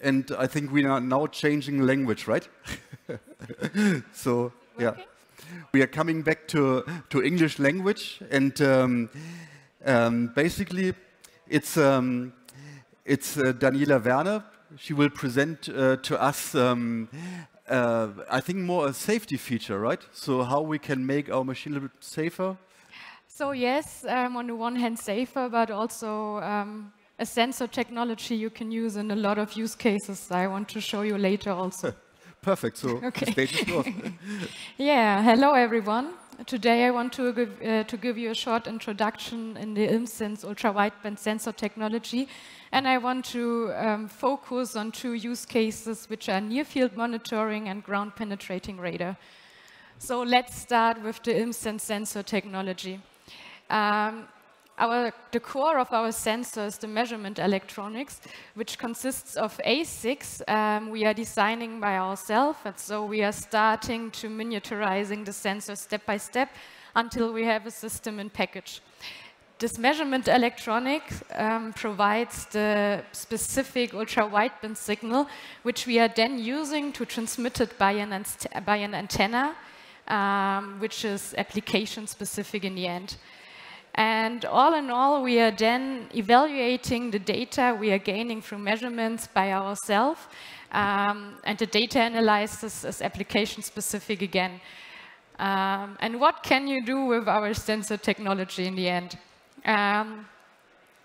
and I think we are now changing language, right? so, yeah. We are coming back to, to English language, and um, um, basically, it's, um, it's uh, Daniela Werner. She will present uh, to us, um, uh, I think, more a safety feature, right? So how we can make our machine a little bit safer. So yes, um, on the one hand safer, but also um, a sensor technology you can use in a lot of use cases I want to show you later also. Perfect, so okay. stage is yours. yeah, hello everyone. Today I want to give, uh, to give you a short introduction in the Ilmsens ultra-wideband sensor technology. And I want to um, focus on two use cases, which are near-field monitoring and ground-penetrating radar. So let's start with the Ilmsens sensor technology. Um, our, the core of our sensor is the measurement electronics, which consists of ASICs um, we are designing by ourselves. And so we are starting to miniaturizing the sensor step by step until we have a system in package. This measurement electronic um, provides the specific ultra-wideband signal, which we are then using to transmit it by an, by an antenna, um, which is application-specific in the end. And all in all, we are then evaluating the data we are gaining from measurements by ourselves. Um, and the data analysis is application specific again. Um, and what can you do with our sensor technology in the end? Um,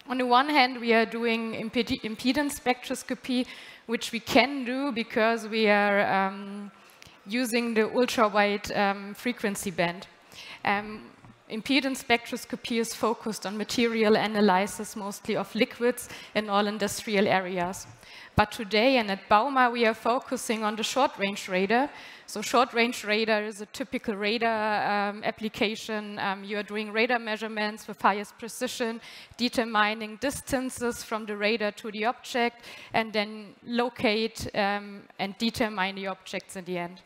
on the one hand, we are doing impedance spectroscopy, which we can do because we are um, using the ultra-wide um, frequency band. Um, impedance spectroscopy is focused on material analysis, mostly of liquids in all industrial areas. But today and at Bauma, we are focusing on the short-range radar. So short-range radar is a typical radar um, application. Um, you are doing radar measurements with highest precision, determining distances from the radar to the object, and then locate um, and determine the objects in the end.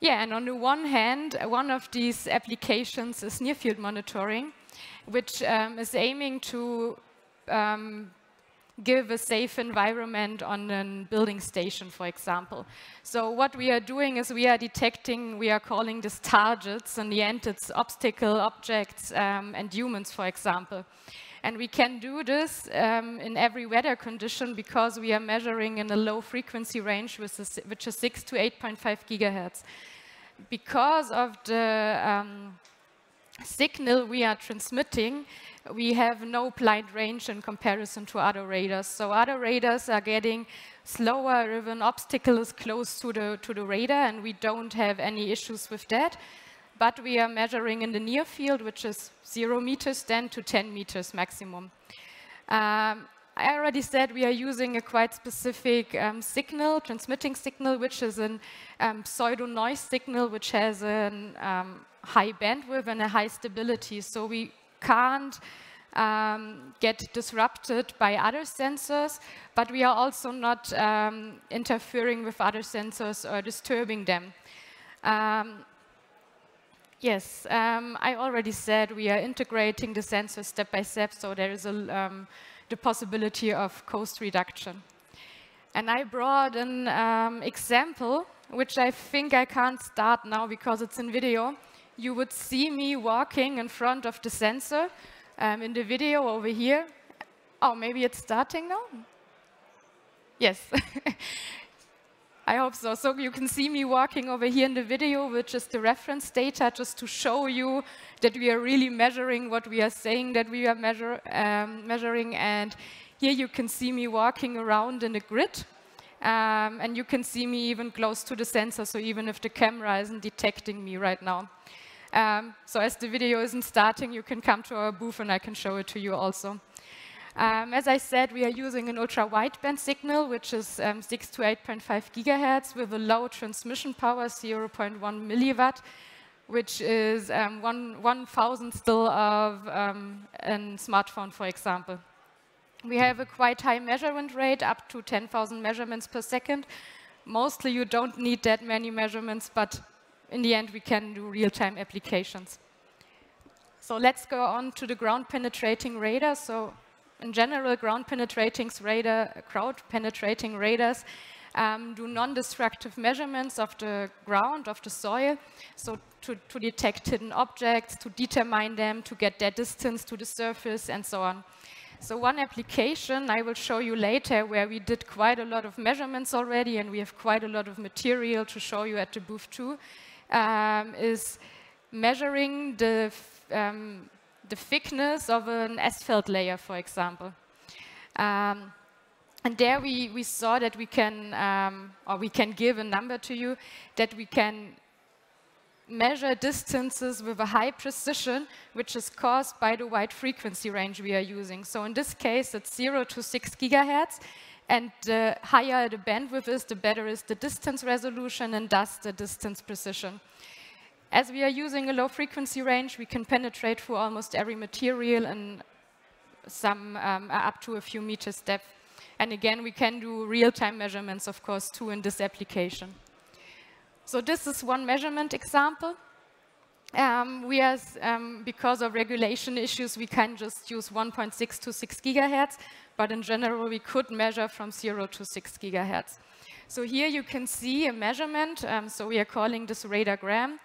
Yeah, and on the one hand, one of these applications is near-field monitoring, which um, is aiming to um, give a safe environment on a building station, for example. So what we are doing is we are detecting, we are calling this targets, in the end it's obstacle, objects, um, and humans, for example. And we can do this um, in every weather condition because we are measuring in a low frequency range, which is, which is 6 to 8.5 gigahertz because of the um, signal we are transmitting, we have no blind range in comparison to other radars. So other radars are getting slower if an obstacle is close to the, to the radar, and we don't have any issues with that. But we are measuring in the near field, which is 0 meters then to 10 meters maximum. Um, I already said we are using a quite specific um, signal, transmitting signal, which is a um, pseudo-noise signal, which has a um, high bandwidth and a high stability. So we can't um, get disrupted by other sensors, but we are also not um, interfering with other sensors or disturbing them. Um, yes, I already said we are integrating the sensors step by step, so there is a the possibility of cost reduction. And I brought an um, example, which I think I can't start now because it's in video. You would see me walking in front of the sensor um, in the video over here. Oh, maybe it's starting now? Yes. I hope so. So you can see me walking over here in the video, which is the reference data, just to show you that we are really measuring what we are saying that we are measure, um, measuring. And here you can see me walking around in the grid. Um, and you can see me even close to the sensor, so even if the camera isn't detecting me right now. Um, so as the video isn't starting, you can come to our booth and I can show it to you also. Um, as I said, we are using an ultra-wideband signal, which is um, 6 to 8.5 gigahertz with a low transmission power, 0.1 milliwatt, which is um, one, of um, a smartphone, for example. We have a quite high measurement rate, up to 10,000 measurements per second. Mostly you don't need that many measurements, but in the end we can do real-time applications. So let's go on to the ground penetrating radar. So in general, ground penetrating radar, ground penetrating radars um, do non-destructive measurements of the ground, of the soil, so to, to detect hidden objects, to determine them, to get their distance to the surface, and so on. So one application I will show you later where we did quite a lot of measurements already and we have quite a lot of material to show you at the booth too, um, is measuring the, um, the thickness of an asphalt layer, for example. Um, and there we, we saw that we can, um, or we can give a number to you, that we can measure distances with a high precision, which is caused by the wide frequency range we are using. So in this case, it's 0 to 6 gigahertz. And the higher the bandwidth is, the better is the distance resolution and thus the distance precision. As we are using a low frequency range, we can penetrate through almost every material and some um, up to a few meters depth. And again, we can do real-time measurements, of course, too, in this application. So this is one measurement example. Um, we are, um, because of regulation issues, we can just use 1.6 to 6 gigahertz, but in general, we could measure from 0 to 6 gigahertz. So here you can see a measurement. Um, so we are calling this radargram,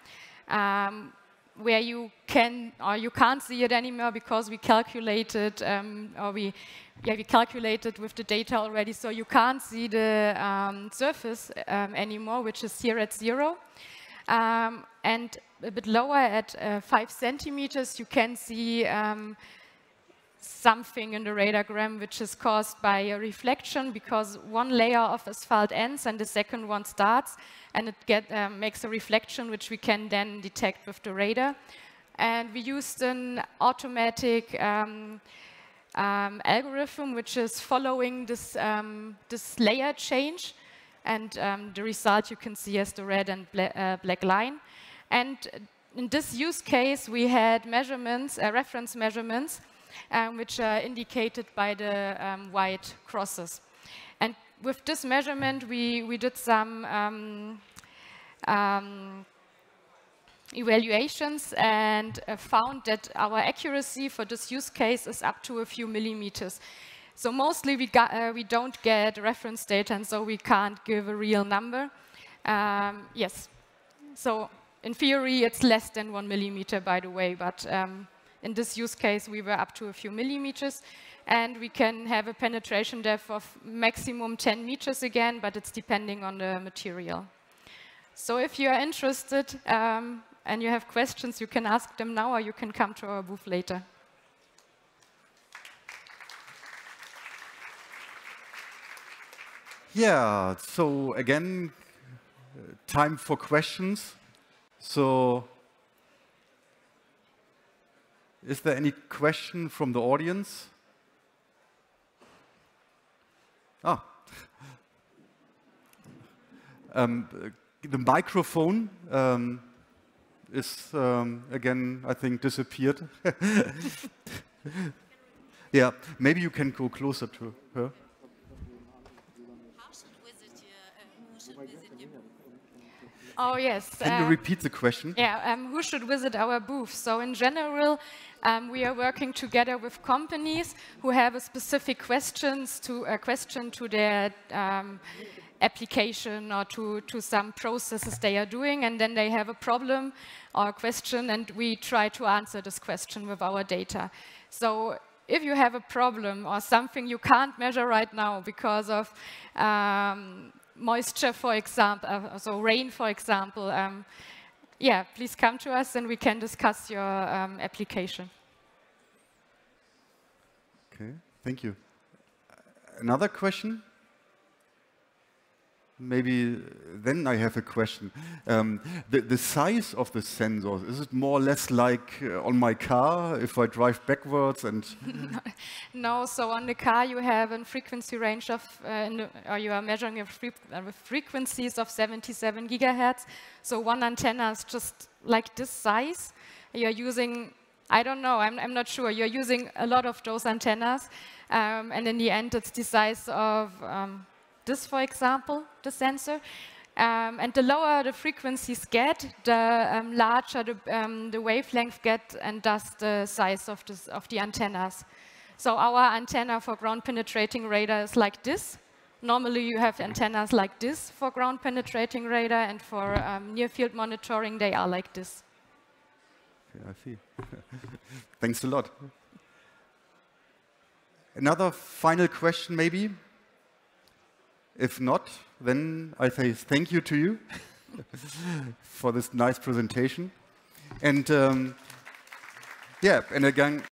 um, where you can, or you can't see it anymore because we calculated, um, or we yeah, we calculated with the data already, so you can't see the um, surface um, anymore, which is here at zero. Um, and a bit lower at uh, five centimeters, you can see um, something in the radargram which is caused by a reflection because one layer of asphalt ends and the second one starts and it get, um, makes a reflection which we can then detect with the radar. And we used an automatic um, um, algorithm which is following this, um, this layer change. And um, the result you can see as the red and bla uh, black line. And in this use case, we had measurements, uh, reference measurements, um, which are indicated by the um, white crosses. And with this measurement, we, we did some um, evaluations and uh, found that our accuracy for this use case is up to a few millimeters. So mostly we, got, uh, we don't get reference data, and so we can't give a real number. Um, yes, so in theory, it's less than one millimeter, by the way, but um, in this use case, we were up to a few millimeters. And we can have a penetration depth of maximum 10 meters again, but it's depending on the material. So if you are interested, um, and you have questions, you can ask them now or you can come to our booth later. Yeah, so again, time for questions. So, is there any question from the audience? Ah. um, the microphone. Um, is um, again, I think, disappeared. yeah, maybe you can go closer to her. Oh, yes. Can uh, you repeat the question? Yeah, um, who should visit our booth? So in general, um, we are working together with companies who have a specific questions to a question to their um, application or to, to some processes they are doing, and then they have a problem or a question, and we try to answer this question with our data. So if you have a problem or something you can't measure right now because of um, moisture, for example, uh, so rain, for example, um, yeah, please come to us and we can discuss your um, application. Okay, thank you. Another question? Maybe then I have a question. Um, the, the, size of the sensors, is it more or less like uh, on my car if I drive backwards and... no, so on the car you have a frequency range of, uh, or you are measuring a fre uh, frequencies of 77 gigahertz. So one antenna is just like this size. You're using, I don't know, I'm, I'm not sure. You're using a lot of those antennas. Um, and in the end it's the size of um, this, for example, the sensor. Um, and the lower the frequencies get, the um, larger the, um, the, wavelength get, and thus the size of, this, of the antennas. So our antenna for ground penetrating radar is like this. Normally you have antennas like this for ground penetrating radar and for um, near field monitoring they are like this. I see. Thanks a lot. Another final question maybe? If not, then I say thank you to you for this nice presentation. And um, yeah, and again,